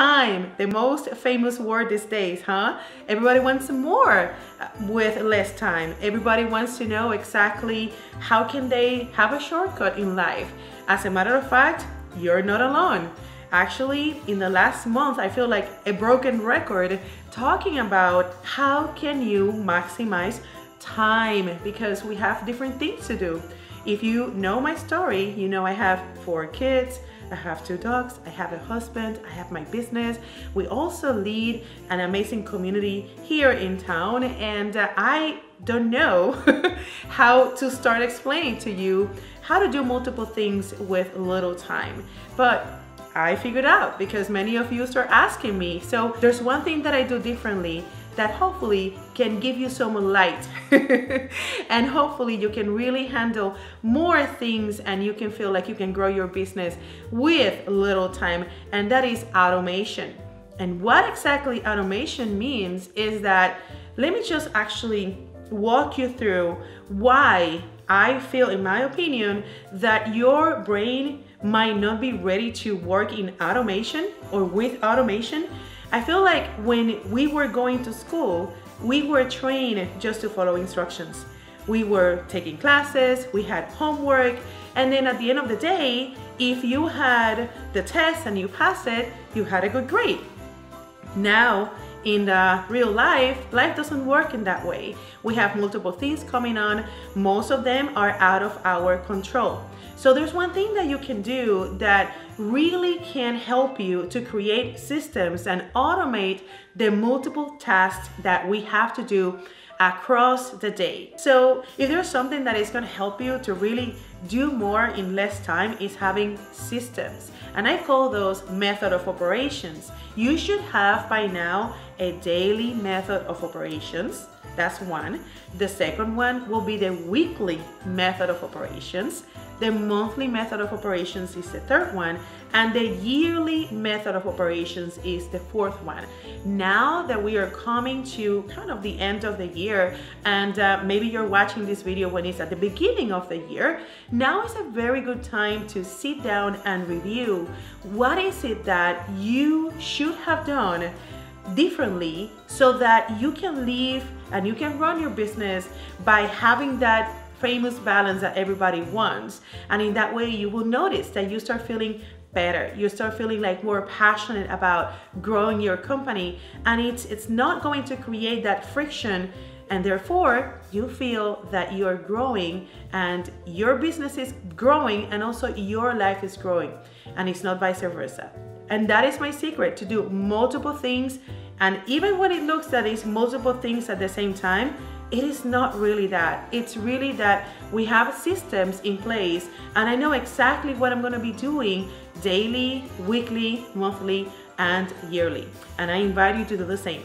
Time, the most famous word these days, huh? Everybody wants more uh, with less time. Everybody wants to know exactly how can they have a shortcut in life. As a matter of fact, you're not alone. Actually, in the last month, I feel like a broken record talking about how can you maximize time because we have different things to do. If you know my story, you know I have four kids, I have two dogs, I have a husband, I have my business. We also lead an amazing community here in town and uh, I don't know how to start explaining to you how to do multiple things with little time. But I figured out because many of you start asking me. So there's one thing that I do differently that hopefully can give you some light and hopefully you can really handle more things and you can feel like you can grow your business with little time and that is automation. And what exactly automation means is that let me just actually walk you through why I feel in my opinion that your brain might not be ready to work in automation or with automation I feel like when we were going to school, we were trained just to follow instructions. We were taking classes, we had homework, and then at the end of the day, if you had the test and you passed it, you had a good grade. Now, in the real life, life doesn't work in that way. We have multiple things coming on. Most of them are out of our control. So there's one thing that you can do that really can help you to create systems and automate the multiple tasks that we have to do across the day. So if there's something that is going to help you to really do more in less time is having systems. And I call those method of operations. You should have by now a daily method of operations. That's one. The second one will be the weekly method of operations. The monthly method of operations is the third one, and the yearly method of operations is the fourth one. Now that we are coming to kind of the end of the year, and uh, maybe you're watching this video when it's at the beginning of the year, now is a very good time to sit down and review what is it that you should have done differently so that you can live and you can run your business by having that famous balance that everybody wants. And in that way, you will notice that you start feeling better. You start feeling like more passionate about growing your company. And it's, it's not going to create that friction and therefore you feel that you are growing and your business is growing and also your life is growing and it's not vice versa. And that is my secret to do multiple things and even when it looks that it's multiple things at the same time, it is not really that. It's really that we have systems in place and I know exactly what I'm gonna be doing daily, weekly, monthly, and yearly. And I invite you to do the same.